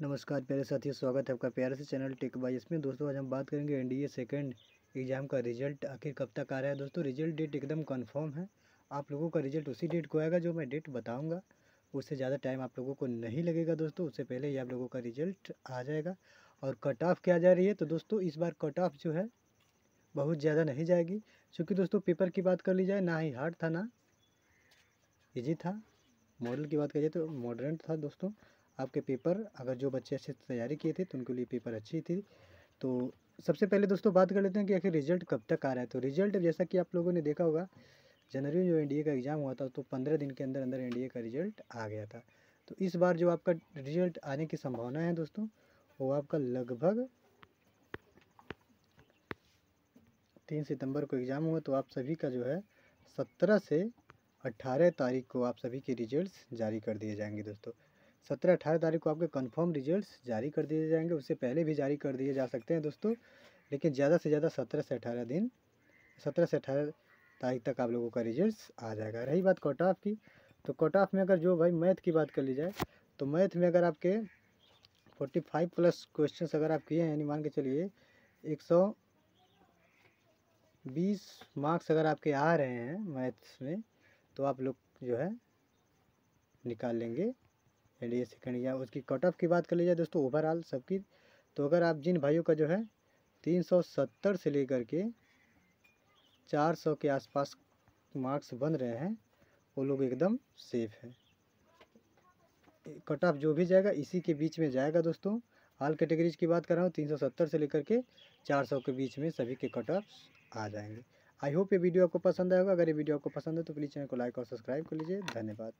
नमस्कार प्यारे साथियों, स्वागत है आपका प्यारे से चैनल टेक बाई इसमें दोस्तों, आज हम बात करेंगे एनडीए सेकंड एग्ज़ाम का रिज़ल्ट आखिर कब तक आ रहा है। दोस्तों रिज़ल्ट डेट एकदम कंफर्म है। आप लोगों का रिज़ल्ट उसी डेट को आएगा जो मैं डेट बताऊँगा। उससे ज़्यादा टाइम आप लोगों को नहीं लगेगा दोस्तों, उससे पहले ही आप लोगों का रिज़ल्ट आ जाएगा। और कट ऑफ़ क्या जा रही है? तो दोस्तों, इस बार कट ऑफ़ जो है, बहुत ज़्यादा नहीं जाएगी। क्योंकि दोस्तों पेपर की बात कर ली जाए, ना ही हार्ड था, ना ईजी था। मॉडल की बात करिए तो मॉडर्न था दोस्तों। आपके पेपर, अगर जो बच्चे अच्छे से तैयारी किए थे तो उनके लिए पेपर अच्छी थी। तो सबसे पहले दोस्तों बात कर लेते हैं कि आखिर रिज़ल्ट कब तक आ रहा है। तो रिज़ल्ट जैसा कि आप लोगों ने देखा होगा, जनवरी में जो एनडीए का एग्ज़ाम हुआ था तो पंद्रह दिन के अंदर अंदर एनडीए का रिज़ल्ट आ गया था। तो इस बार जो आपका रिज़ल्ट आने की संभावना है दोस्तों, वो आपका लगभग तीन सितंबर को एग्ज़ाम हुआ तो आप सभी का जो है, सत्रह से अट्ठारह तारीख को आप सभी के रिजल्ट्स जारी कर दिए जाएँगे दोस्तों। सत्रह अठारह तारीख को आपके कंफर्म रिजल्ट्स जारी कर दिए जाएँगे। उससे पहले भी जारी कर दिए जा सकते हैं दोस्तों, लेकिन ज़्यादा से ज़्यादा सत्रह से अठारह दिन, सत्रह से अठारह तारीख तक आप लोगों का रिजल्ट्स आ जाएगा। रही बात कट ऑफ़ की तो कट ऑफ़ में अगर जो भाई मैथ की बात कर ली जाए तो मैथ में अगर आपके फोर्टी फाइव प्लस क्वेश्चन अगर आप किए हैं, यानी मान के चलिए एक सौ बीस मार्क्स अगर आपके आ रहे हैं मैथ्स में तो आप लोग जो है निकाल लेंगे। एन डी ए सेकेंड या उसकी कट ऑफ़ की बात कर ली जाए दोस्तों ओवरऑल सबकी तो अगर आप जिन भाइयों का जो है तीन सौ सत्तर से लेकर के चार सौ के आसपास मार्क्स बन रहे हैं, वो लोग एकदम सेफ़ हैं। कट ऑफ़ जो भी जाएगा, इसी के बीच में जाएगा दोस्तों। ऑल कैटेगरीज की बात कर रहा हूँ, तीन सौ सत्तर से लेकर के चार सौ के बीच में सभी के कट ऑफ़ आ जाएँगे। आई होप ये वीडियो आपको पसंद आएगा अगर ये वीडियो आपको पसंद है तो प्लीज़ चैनल को लाइक और सब्सक्राइब कर लीजिए। धन्यवाद।